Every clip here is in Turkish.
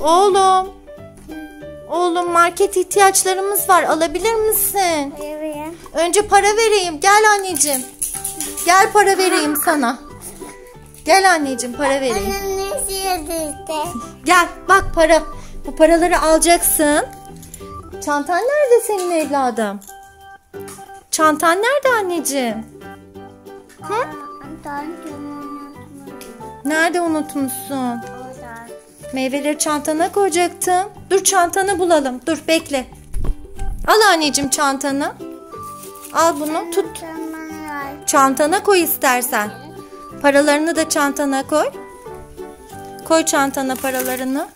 Oğlum. Oğlum market ihtiyaçlarımız var. Alabilir misin? Evet. Önce para vereyim. Gel anneciğim. Gel para vereyim sana. Gel anneciğim para vereyim. Gel bak para. Bu paraları alacaksın. Çantan nerede senin evladım? Çantan nerede anneciğim? Hı? Nerede unutmuşsun? Meyveleri çantana koyacaktım. Dur çantanı bulalım. Dur bekle. Al anneciğim çantanı. Al bunu tut. Çantana koy istersen. Paralarını da çantana koy. Koy çantana paralarını.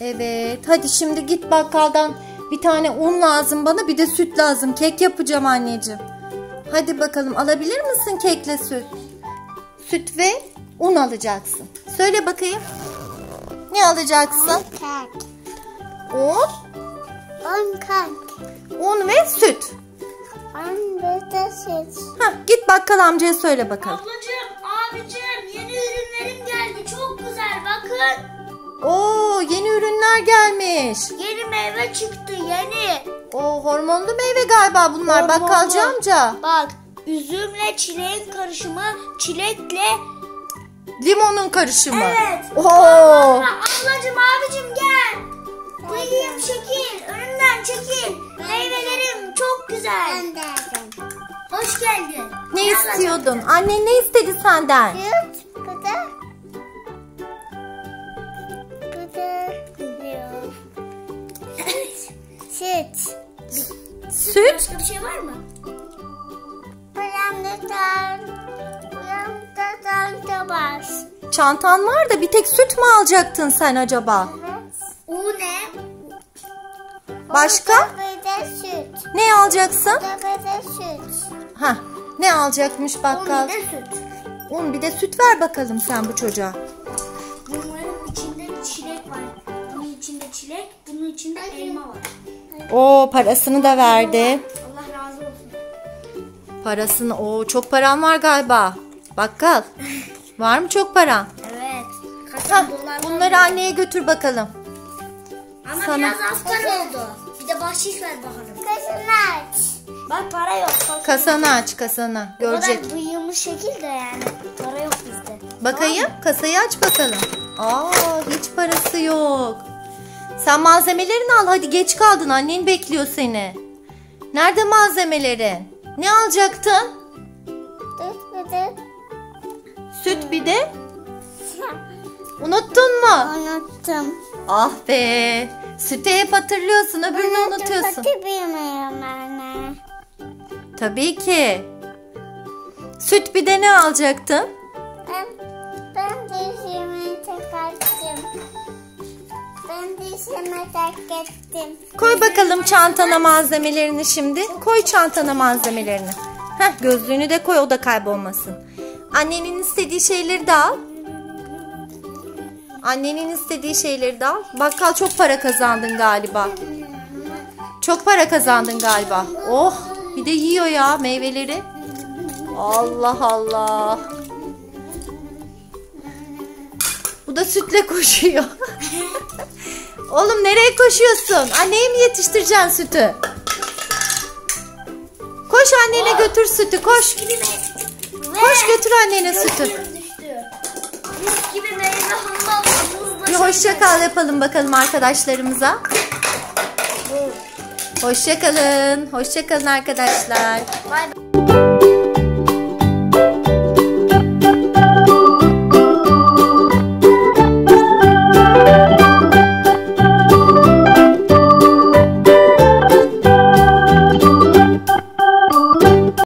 Evet. Hadi şimdi git bakkaldan bir tane un lazım bana bir de süt lazım. Kek yapacağım anneciğim. Hadi bakalım alabilir misin kekle süt? Süt ve un alacaksın. Söyle bakayım. Ne alacaksın? Kek. Un, On kek. un ve süt. On bir de süt. Hah, git bakkal amcaya söyle bakalım. Ablacığım, abicim yeni ürünlerim geldi. Çok güzel bakın. Oo, yeni ürünler gelmiş. Yeni meyve çıktı yeni. O hormonlu meyve galiba bunlar Hormonlu. bakkalcı amca. Bak üzümle çileğin karışımı çilekle. Limonun karışımı. Evet. Oo. Aa, ablacığım abicim gel. Duyayım çekil. Önümden çekil. Meyvelerim çok güzel. Ben de aldım. Hoş geldin. Ne ablacığım. istiyordun? Annen ne istedi senden? Süt. Bu da. Bu da. Yok. Süt. Süt. Başka bir şey var mı? Buram da da var. Çantan var da bir tek süt mü alacaktın sen acaba? Evet. O ne? Başka? Bir de süt. Ne alacaksın? Bu da bir de süt. Ha, ne alacakmış bakkal? bir de süt. Un bir de süt ver bakalım sen bu çocuğa. Bunların içinde çilek var. Bunun içinde çilek, bunun içinde elma var. Oo parasını da verdi. Allah razı olsun. Parasını o çok paran var galiba. Bakkal. Var mı çok paran? Evet. Hah, dolar bunları anneye götür bakalım. Ama sana- biraz az para oldu. Bir de bahşiş ver bakalım. Kaşını aç. Bak para yok. Bak. Kasanı aç kasanı. O kadar Görecek. şekilde yani. Para yok bizde. Bakayım kasayı aç bakalım. Aa hiç parası yok. Sen malzemelerini al hadi geç kaldın annen bekliyor seni. Nerede malzemelerin? Ne alacaktın? De. Süt bir de. Unuttun mu? Unuttum. Ah be. Sütü hep hatırlıyorsun öbürünü unutuyorsun. Kötü bilmiyorum anne. Tabii ki. Süt bir de ne alacaktın? Ben, ben dişimi çıkarttım. Ben dişimi tak ettim. Koy bakalım çantana malzemelerini şimdi. Koy çantana malzemelerini. Heh gözlüğünü de koy o da kaybolmasın. Annenin istediği şeyleri de al. Annenin istediği şeyleri de al. Bakkal çok para kazandın galiba. Çok para kazandın galiba. Oh bir de yiyor ya meyveleri. Allah Allah. Bu da sütle koşuyor. Oğlum nereye koşuyorsun? Anneye mi yetiştireceksin sütü? Koş annene götür sütü koş. Koş götür annene sütü. Düştü. Mis gibi meyve hamba muzla Bir hoşça kal yapalım bakalım arkadaşlarımıza. Hoşça kalın. Hoşça kalın arkadaşlar. Bay bay.